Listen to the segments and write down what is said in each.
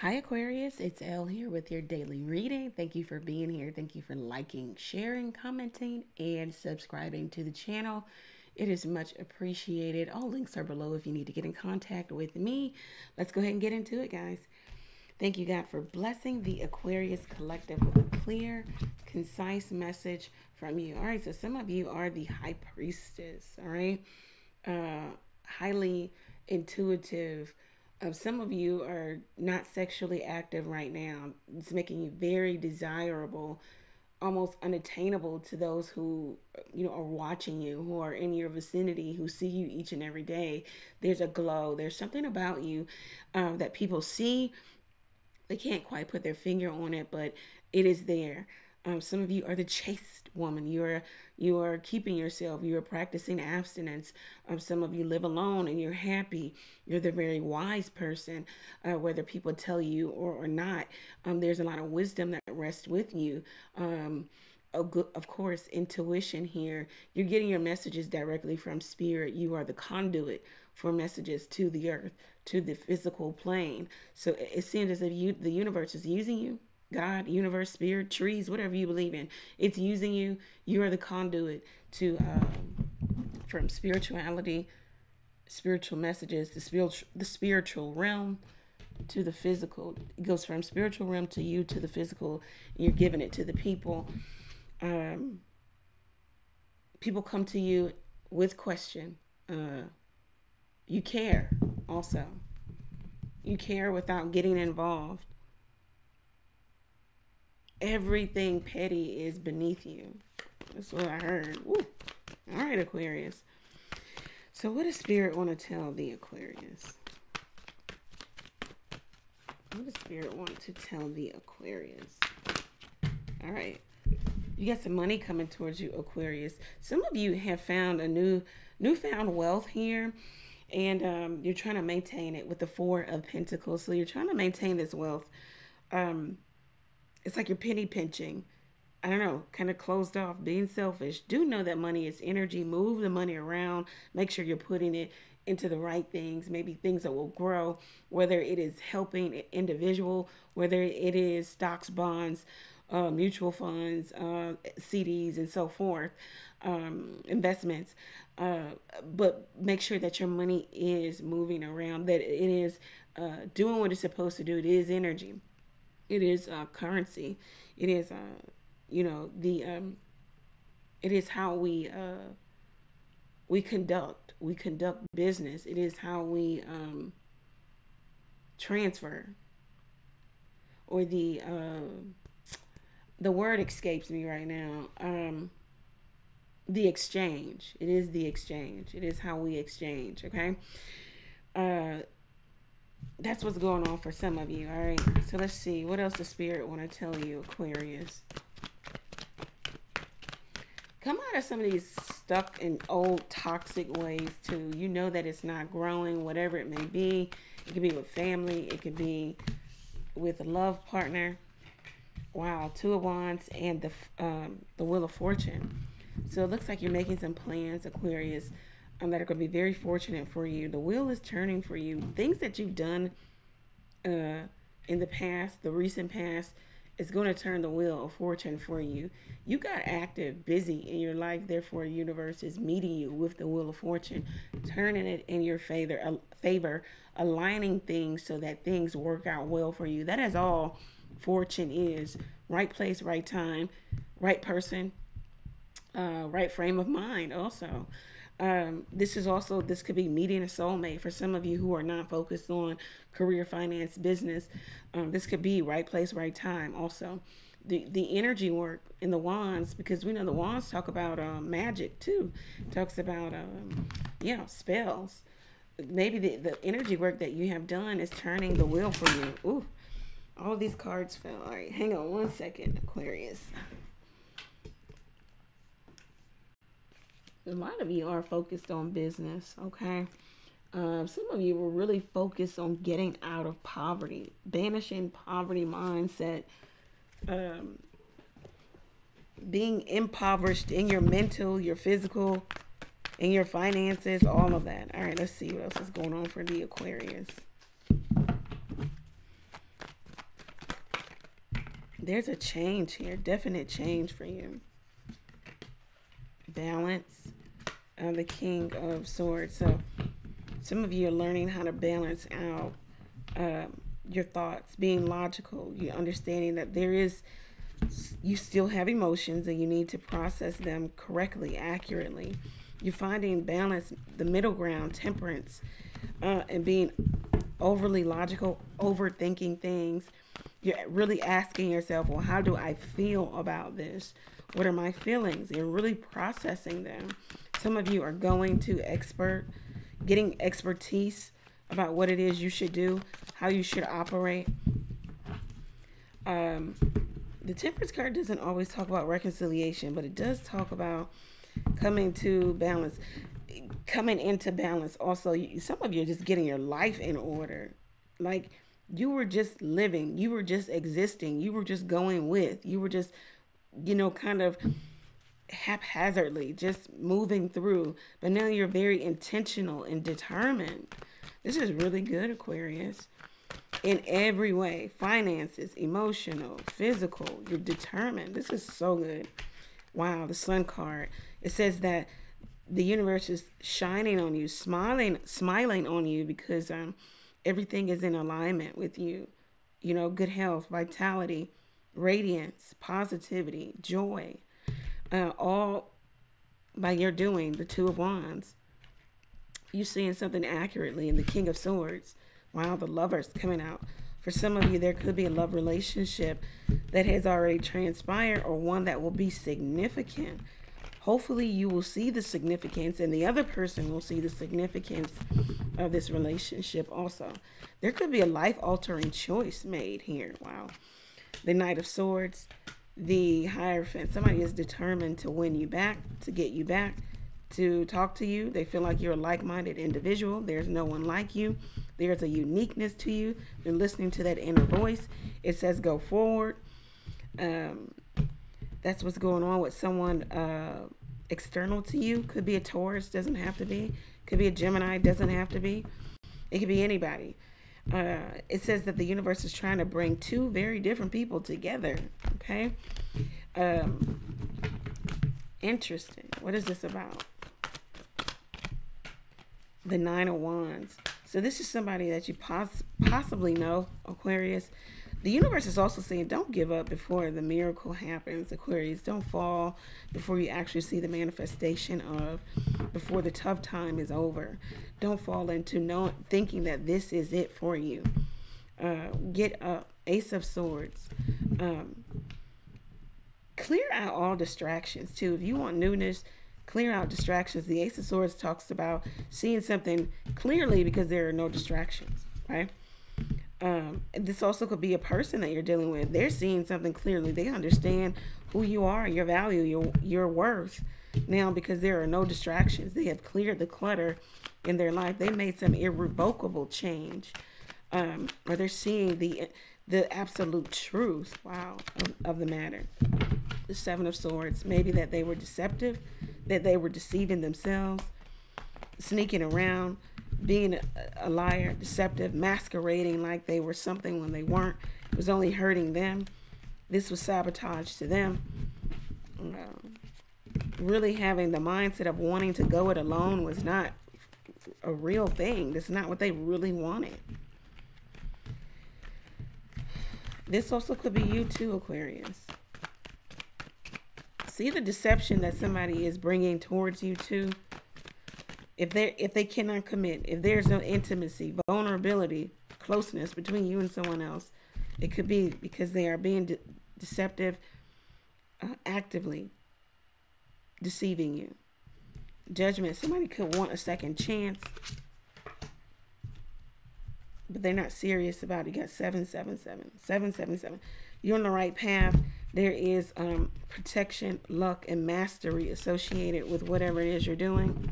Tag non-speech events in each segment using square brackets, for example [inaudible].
Hi, Aquarius. It's Elle here with your daily reading. Thank you for being here. Thank you for liking, sharing, commenting, and subscribing to the channel. It is much appreciated. All links are below if you need to get in contact with me. Let's go ahead and get into it, guys. Thank you, God, for blessing the Aquarius Collective with a clear, concise message from you. All right, so some of you are the High Priestess, all right? Uh, highly intuitive, um, some of you are not sexually active right now. It's making you very desirable, almost unattainable to those who you know are watching you, who are in your vicinity, who see you each and every day. There's a glow. There's something about you um, that people see. They can't quite put their finger on it, but it is there. Um, some of you are the chaste woman. You're you are keeping yourself. You are practicing abstinence. Um, some of you live alone and you're happy. You're the very wise person, uh, whether people tell you or, or not. Um, there's a lot of wisdom that rests with you. Um, of course, intuition here. You're getting your messages directly from spirit. You are the conduit for messages to the earth, to the physical plane. So it seems as if you, the universe is using you God, universe, spirit, trees, whatever you believe in. It's using you. You are the conduit to um, from spirituality, spiritual messages, the spiritual the spiritual realm to the physical. It goes from spiritual realm to you to the physical. you're giving it to the people. Um, people come to you with question. Uh, you care also. You care without getting involved everything petty is beneath you. That's what I heard. Woo. All right, Aquarius. So, what does Spirit want to tell the Aquarius? What does Spirit want to tell the Aquarius? All right. You got some money coming towards you, Aquarius. Some of you have found a new, newfound wealth here, and um, you're trying to maintain it with the Four of Pentacles. So you're trying to maintain this wealth. Um, it's like you're penny pinching. I don't know, kind of closed off, being selfish. Do know that money is energy. Move the money around. Make sure you're putting it into the right things, maybe things that will grow, whether it is helping an individual, whether it is stocks, bonds, uh, mutual funds, uh, CDs, and so forth, um, investments. Uh, but make sure that your money is moving around, that it is uh, doing what it's supposed to do. It is energy. It is uh, currency. It is, uh, you know, the um, it is how we uh, we conduct we conduct business. It is how we um, transfer. Or the uh, the word escapes me right now. Um, the exchange. It is the exchange. It is how we exchange. Okay. Uh, that's what's going on for some of you. All right. So let's see. What else does Spirit want to tell you, Aquarius? Come out of some of these stuck in old toxic ways too. You know that it's not growing, whatever it may be. It could be with family. It could be with a love partner. Wow, two of wands and the um, the wheel of fortune. So it looks like you're making some plans, Aquarius, um, that are going to be very fortunate for you. The wheel is turning for you. Things that you've done uh, in the past, the recent past, is going to turn the wheel of fortune for you. You got active, busy in your life, therefore, universe is meeting you with the wheel of fortune, turning it in your favor, favor, aligning things so that things work out well for you. That is all fortune is. Right place, right time, right person, uh, right frame of mind. Also, um, this is also this could be meeting a soulmate for some of you who are not focused on career finance business. Um, this could be right place right time also. The the energy work in the wands because we know the wands talk about um, magic too. Talks about um, yeah spells. Maybe the, the energy work that you have done is turning the wheel for you. Ooh, all these cards fell all right hang on one second aquarius a lot of you are focused on business, okay? Uh, some of you were really focused on getting out of poverty, banishing poverty mindset, um, being impoverished in your mental, your physical, in your finances, all of that. All right, let's see what else is going on for the Aquarius. there's a change here, definite change for you. Balance, uh, the King of Swords. So some of you are learning how to balance out um, your thoughts, being logical. You understanding that there is, you still have emotions and you need to process them correctly, accurately. You're finding balance, the middle ground, temperance, uh, and being overly logical, overthinking things. You're really asking yourself, well, how do I feel about this? What are my feelings? You're really processing them. Some of you are going to expert, getting expertise about what it is you should do, how you should operate. Um, the temperance card doesn't always talk about reconciliation, but it does talk about coming to balance, coming into balance. Also, some of you are just getting your life in order. Like you were just living, you were just existing, you were just going with, you were just, you know, kind of haphazardly just moving through. But now you're very intentional and determined. This is really good, Aquarius. In every way finances, emotional, physical. You're determined. This is so good. Wow, the sun card. It says that the universe is shining on you, smiling, smiling on you because um, everything is in alignment with you. You know, good health, vitality, radiance, positivity, joy, uh, all by your doing. The Two of Wands. You seeing something accurately in the King of Swords. Wow, the lovers coming out. For some of you, there could be a love relationship that has already transpired or one that will be significant hopefully you will see the significance and the other person will see the significance of this relationship also. There could be a life altering choice made here. Wow. The Knight of Swords, the Hierophant. Somebody is determined to win you back, to get you back, to talk to you. They feel like you're a like minded individual. There's no one like you. There's a uniqueness to you. They're listening to that inner voice. It says go forward. Um, that's what's going on with someone uh, external to you. Could be a Taurus, doesn't have to be. Could be a Gemini, doesn't have to be. It could be anybody. Uh, it says that the universe is trying to bring two very different people together. Okay. Um, interesting. What is this about? The Nine of Wands. So this is somebody that you poss- possibly know, Aquarius. The universe is also saying, don't give up before the miracle happens, Aquarius. Don't fall before you actually see the manifestation of, before the tough time is over. Don't fall into no, thinking that this is it for you. Uh, get up. Ace of Swords. Um, clear out all distractions, too. If you want newness, clear out distractions. The Ace of Swords talks about seeing something clearly because there are no distractions, right? Um, this also could be a person that you're dealing with. They're seeing something clearly. They understand who you are, your value, your your worth. Now, because there are no distractions, they have cleared the clutter in their life. They made some irrevocable change, um, or they're seeing the the absolute truth. Wow, of, of the matter. The Seven of Swords. Maybe that they were deceptive, that they were deceiving themselves, sneaking around being a, liar, deceptive, masquerading like they were something when they weren't. It was only hurting them. This was sabotage to them. Um, really having the mindset of wanting to go it alone was not a real thing. That's not what they really wanted. This also could be you too, Aquarius. See the deception that somebody is bringing towards you too if they if they cannot commit, if there's no intimacy, vulnerability, closeness between you and someone else, it could be because they are being de- deceptive, uh, actively deceiving you. Judgment. Somebody could want a second chance, but they're not serious about it. You got seven, seven, seven, seven, seven, seven. You're on the right path. There is um, protection, luck, and mastery associated with whatever it is you're doing.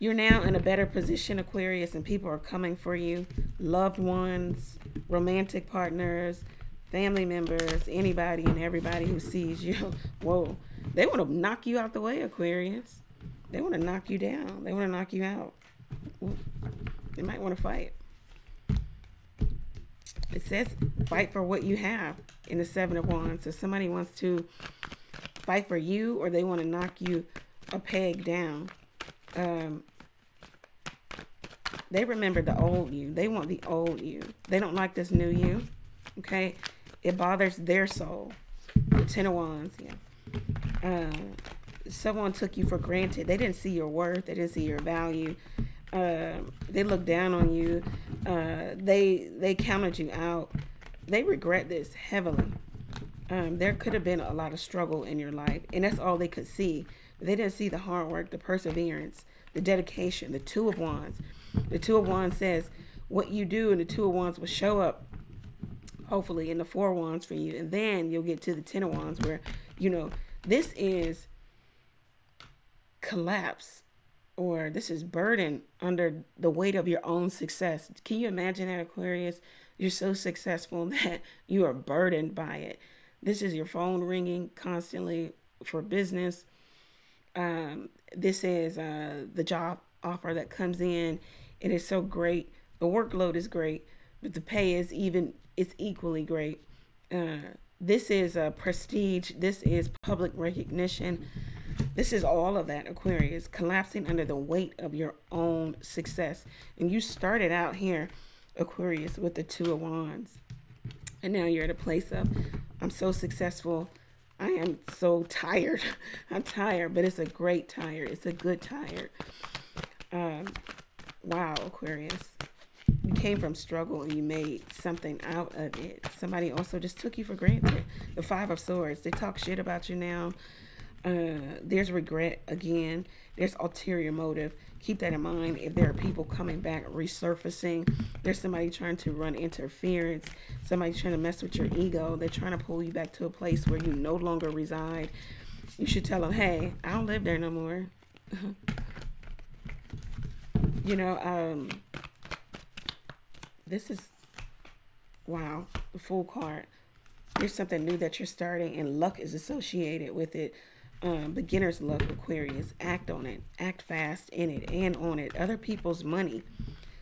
You're now in a better position, Aquarius, and people are coming for you. Loved ones, romantic partners, family members, anybody and everybody who sees you. [laughs] Whoa. They want to knock you out the way, Aquarius. They want to knock you down. They want to knock you out. They might want to fight. it says fight for what you have in the Seven of Wands. So somebody wants to fight for you or they want to knock you a peg down. Um, they remember the old you. They want the old you. They don't like this new you. Okay? It bothers their soul. The Ten of Wands, yeah. Uh, someone took you for granted. They didn't see your worth. They didn't see your value. Uh, they looked down on you. Uh, they they counted you out. They regret this heavily. Um, there could have been a lot of struggle in your life, and that's all they could see. They didn't see the hard work, the perseverance, the dedication, the Two of Wands. The Two of Wands says, what you do and the Two of Wands will show up, hopefully, in the Four of Wands for you. And then you'll get to the Ten of Wands where, you know, this is collapse or this is burden under the weight of your own success. Can you imagine that, Aquarius? You're so successful [laughs] that you are burdened by it. This is your phone ringing constantly for business. Um, this is uh, the job offer that comes in. It is so great. The workload is great, but the pay is even it's equally great. Uh, this is a prestige. This is public recognition. This is all of that, Aquarius, collapsing under the weight of your own success. And you started out here, Aquarius, with the Two of Wands. And now you're at a place of, I'm so successful. I am so tired. [laughs] I'm tired, but it's a great tired. It's a good tired. Um, wow, Aquarius. You came from struggle and you made something out of it. Somebody also just took you for granted. The Five of Swords. They talk shit about you now. Uh, there's regret again. There's ulterior motive. Keep that in mind. If there are people coming back, resurfacing, there's somebody trying to run interference, somebody trying to mess with your ego. They're trying to pull you back to a place where you no longer reside. You should tell them, hey, I don't live there no more. [laughs] you know, um, this is, wow, the fool card. There's something new that you're starting, and luck is associated with it um, beginner's luck, Aquarius. Act on it. Act fast in it and on it. Other people's money.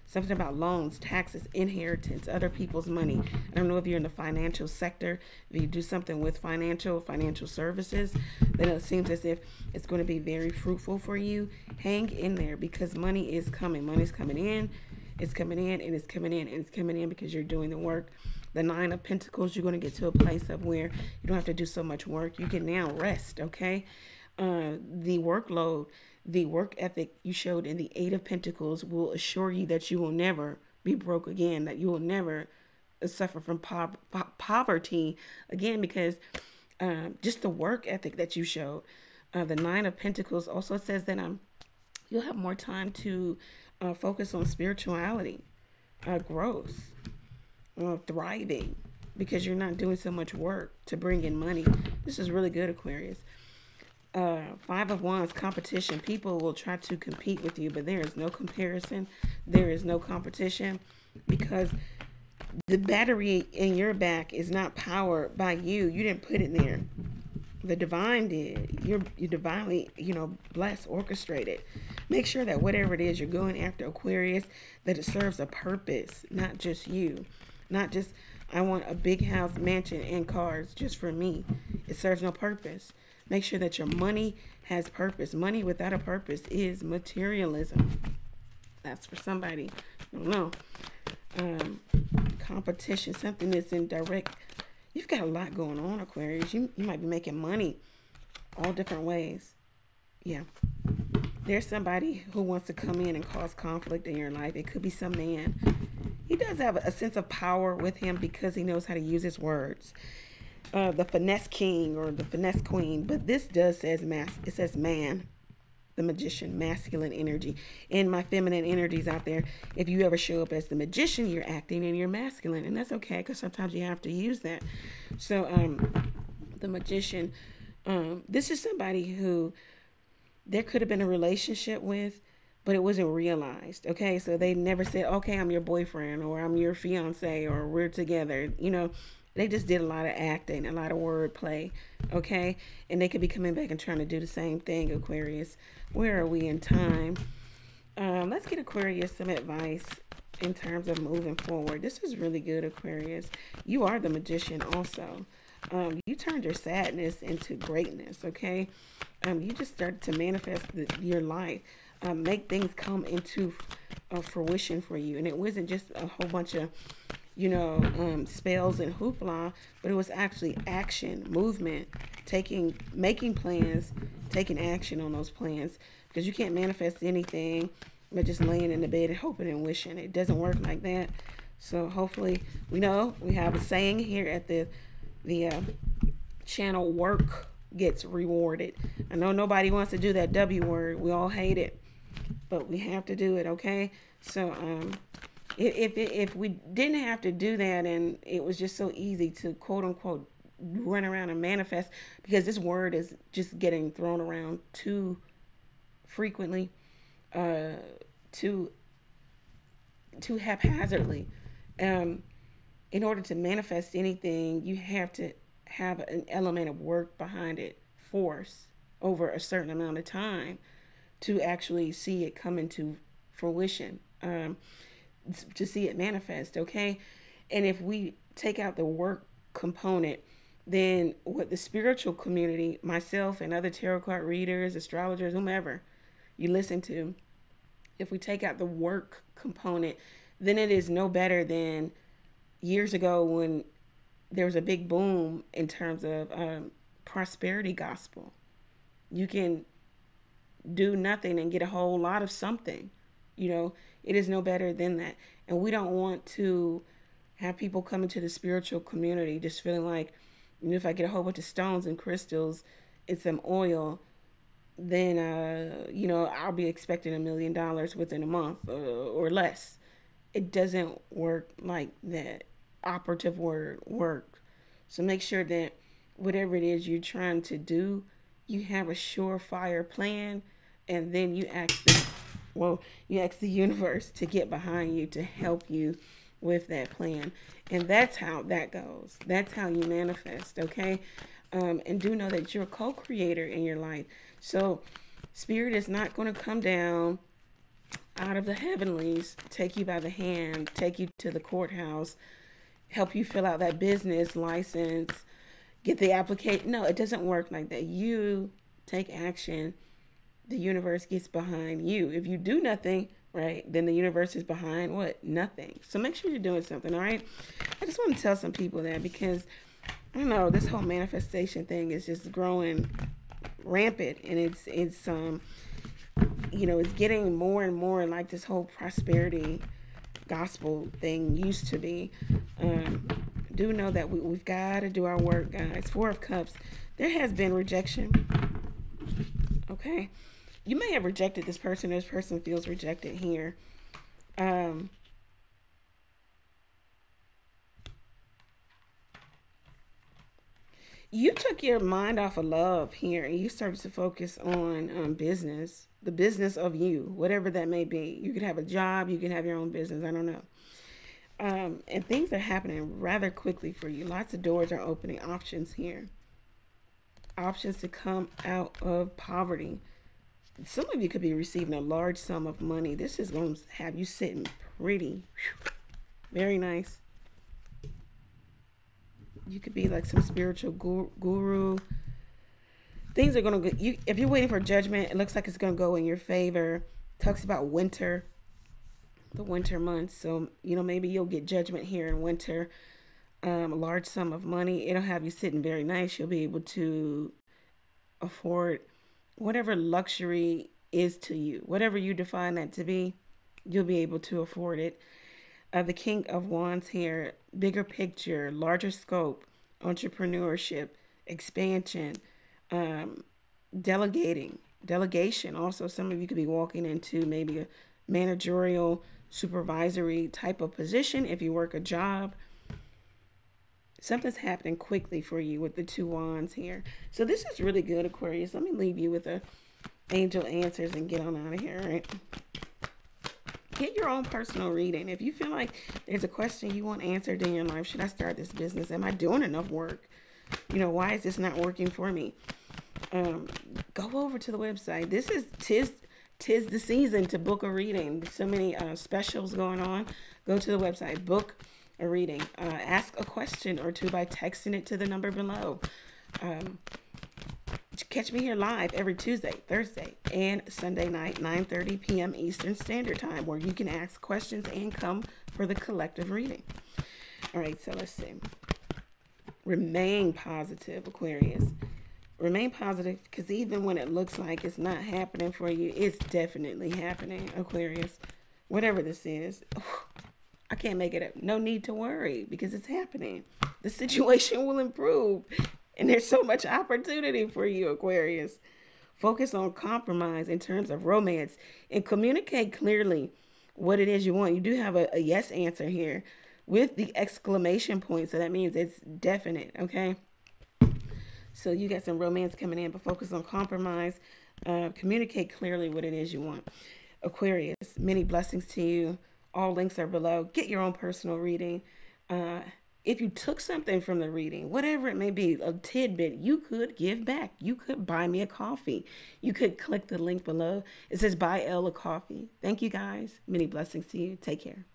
Something about loans, taxes, inheritance, other people's money. I don't know if you're in the financial sector. If you do something with financial, financial services, then it seems as if it's going to be very fruitful for you. Hang in there because money is coming. Money's coming in. It's coming in and it's coming in and it's coming in because you're doing the work the nine of pentacles you're going to get to a place of where you don't have to do so much work. You can now rest okay? Uh, the workload the work ethic you showed in the eight of pentacles will assure you that you will never be broke again that you will never suffer from po po poverty again because uh, just the work ethic that you showed uh, the nine of pentacles also says that um, you'll have more time to uh, focus on spirituality uh, growth uh, thriving because you're not doing so much work to bring in money. This is really good, Aquarius. Uh, five of Wands, competition. People will try to compete with you, but there is no comparison. There is no competition because the battery in your back is not powered by you. You didn't put it there. The divine did. You're you divinely, you know, blessed, orchestrated. Make sure that whatever it is you're going after, Aquarius, that it serves a purpose, not just you. Not just, I want a big house, mansion, and cars just for me. It serves no purpose. Make sure that your money has purpose. Money without a purpose is materialism. That's for somebody. I don't know. Um, competition, something that's in direct. You've got a lot going on, Aquarius. You, you might be making money all different ways. Yeah. There's somebody who wants to come in and cause conflict in your life. It could be some man he does have a sense of power with him because he knows how to use his words. Uh, the finesse king or the finesse queen, but this does says mass. It says man, the magician, masculine energy, and my feminine energies out there. If you ever show up as the magician, you're acting and you're masculine, and that's okay because sometimes you have to use that. So, um, the magician, um, this is somebody who there could have been a relationship with but it wasn't realized. Okay, so they never said, "Okay, I'm your boyfriend" or "I'm your fiance" or "We're together." You know, they just did a lot of acting, a lot of wordplay. Okay, and they could be coming back and trying to do the same thing. Aquarius, where are we in time? Um, let's get Aquarius some advice in terms of moving forward. This is really good, Aquarius. You are the magician also. Um, you turned your sadness into greatness, okay? Um, you just started to manifest the, your life, um, make things come into uh, fruition for you. And it wasn't just a whole bunch of, you know, um, spells and hoopla, but it was actually action, movement, taking, making plans, taking action on those plans. Because you can't manifest anything by just laying in the bed and hoping and wishing. It doesn't work like that. So hopefully, we know we have a saying here at the the uh, channel work gets rewarded. I know nobody wants to do that W word. We all hate it, but we have to do it. Okay. So um, if if if we didn't have to do that and it was just so easy to quote unquote run around and manifest because this word is just getting thrown around too frequently, uh, too too haphazardly. Um, in order to manifest anything, you have to have an element of work behind it, force over a certain amount of time to actually see it come into fruition, um, to see it manifest, okay? And if we take out the work component, then what the spiritual community, myself and other tarot card readers, astrologers, whomever you listen to, if we take out the work component, then it is no better than years ago when there was a big boom in terms of um, prosperity gospel. You can do nothing and get a whole lot of something. You know, it is no better than that. And we don't want to have people come into the spiritual community just feeling like, you know, if I get a whole bunch of stones and crystals and some oil, then, uh, you know, I'll be expecting a million dollars within a month uh, or less. It doesn't work like that operative word work. So make sure that whatever it is you're trying to do, you have a surefire plan, and then you ask the well, you ask the universe to get behind you to help you with that plan, and that's how that goes. That's how you manifest. Okay, um, and do know that you're a co-creator in your life. So spirit is not going to come down out of the heavenlies, take you by the hand, take you to the courthouse help you fill out that business license, get the application. No, it doesn't work like that. You take action, the universe gets behind you. If you do nothing, right, then the universe is behind what? Nothing. So make sure you're doing something, all right? I just want to tell some people that because I don't know, this whole manifestation thing is just growing rampant and it's it's um you know, it's getting more and more like this whole prosperity gospel thing used to be. Um, do know that we, we've got to do our work, guys. Four of Cups. There has been rejection. Okay. You may have rejected this person. This person feels rejected here. Um, you took your mind off of love here and you started to focus on um, business the business of you, whatever that may be. You could have a job, you can have your own business, I don't know. Um, and things are happening rather quickly for you. Lots of doors are opening, options here. Options to come out of poverty. Some of you could be receiving a large sum of money. This is going to have you sitting pretty. Very nice. You could be like some spiritual guru things are gonna go. You if you're waiting for judgment, it looks like it's gonna go in your favor. Talks about winter, the winter months. So you know maybe you'll get judgment here in winter. Um, a large sum of money. It'll have you sitting very nice. You'll be able to afford whatever luxury is to you, whatever you define that to be. You'll be able to afford it. Uh, the King of Wands here, bigger picture, larger scope, entrepreneurship, expansion um, delegating, delegation. Also, some of you could be walking into maybe a managerial, supervisory type of position if you work a job. Something's happening quickly for you with the two wands here. So this is really good, Aquarius. Let me leave you with a angel answers and get on out of here, right? Get your own personal reading. If you feel like there's a question you want answered in your life, should I start this business? Am I doing enough work? You know, why is this not working for me? um, go over to the website. This is tis tis the season to book a reading. So many uh, specials going on. Go to the website, book a reading. Uh, ask a question or two by texting it to the number below. Um, catch me here live every Tuesday, Thursday, and Sunday night, 9:30 p.m. Eastern Standard Time, where you can ask questions and come for the collective reading. All right, so let's see. Remain positive, Aquarius. Remain positive because even when it looks like it's not happening for you, it's definitely happening, Aquarius. Whatever this is, I can't make it up. No need to worry because it's happening. The situation will improve and there's so much opportunity for you, Aquarius. Focus on compromise in terms of romance and communicate clearly what it is you want. You do have a, a yes answer here with the exclamation point. So that means it's definite, okay? So you got some romance coming in, but focus on compromise. Uh, communicate clearly what it is you want. Aquarius, many blessings to you. All links are below. Get your own personal reading. Uh, if you took something from the reading, whatever it may be, a tidbit, you could give back. You could buy me a coffee. You could click the link below. It says buy Elle a coffee. Thank you guys. Many blessings to you. Take care.